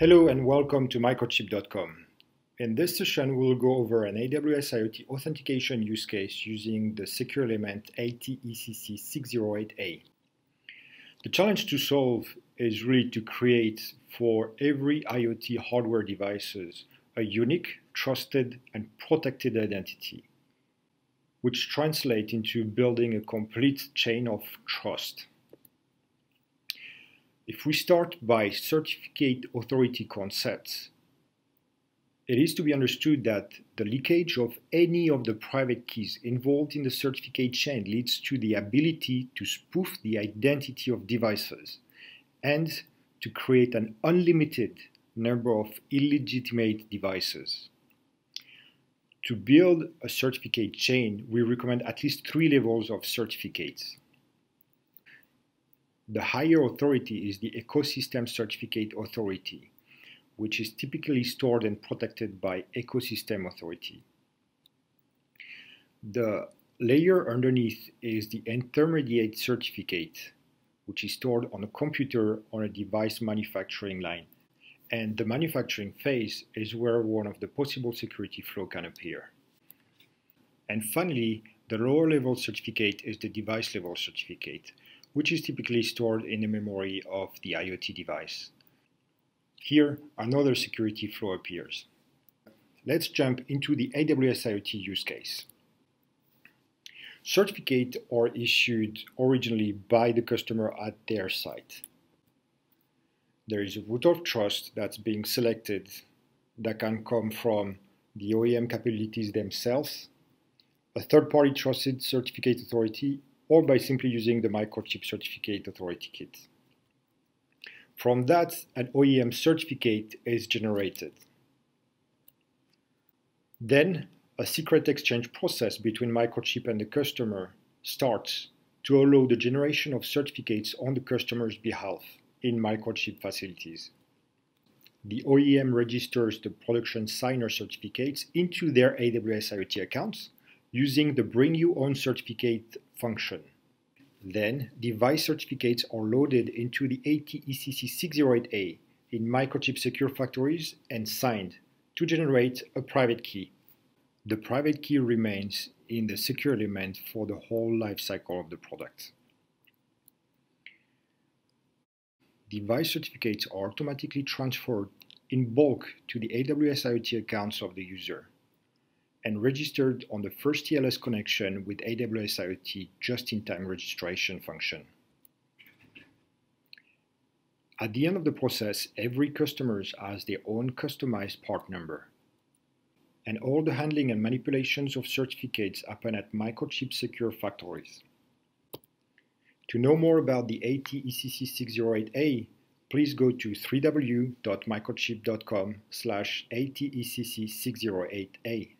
Hello and welcome to microchip.com. In this session, we'll go over an AWS IoT authentication use case using the secure element ATECC608A. The challenge to solve is really to create for every IoT hardware devices a unique, trusted, and protected identity, which translates into building a complete chain of trust. If we start by certificate authority concepts, it is to be understood that the leakage of any of the private keys involved in the certificate chain leads to the ability to spoof the identity of devices and to create an unlimited number of illegitimate devices. To build a certificate chain, we recommend at least three levels of certificates. The higher authority is the Ecosystem Certificate Authority, which is typically stored and protected by Ecosystem Authority. The layer underneath is the Intermediate Certificate, which is stored on a computer on a device manufacturing line. And the manufacturing phase is where one of the possible security flow can appear. And finally, the lower level certificate is the device level certificate, which is typically stored in the memory of the IoT device. Here, another security flow appears. Let's jump into the AWS IoT use case. Certificates are issued originally by the customer at their site. There is a root of trust that's being selected that can come from the OEM capabilities themselves, a third-party trusted certificate authority, or by simply using the Microchip Certificate Authority Kit. From that, an OEM certificate is generated. Then, a secret exchange process between Microchip and the customer starts to allow the generation of certificates on the customer's behalf in Microchip facilities. The OEM registers the production signer certificates into their AWS IoT accounts using the Bring Your Own Certificate function. Then, device certificates are loaded into the ATECC608A in Microchip Secure Factories and signed to generate a private key. The private key remains in the secure element for the whole life cycle of the product. Device certificates are automatically transferred in bulk to the AWS IoT accounts of the user and registered on the first TLS connection with AWS IoT just-in-time registration function. At the end of the process, every customer has their own customized part number. And all the handling and manipulations of certificates happen at Microchip Secure Factories. To know more about the ATECC608A, please go to www.microchip.com slash ATECC608A.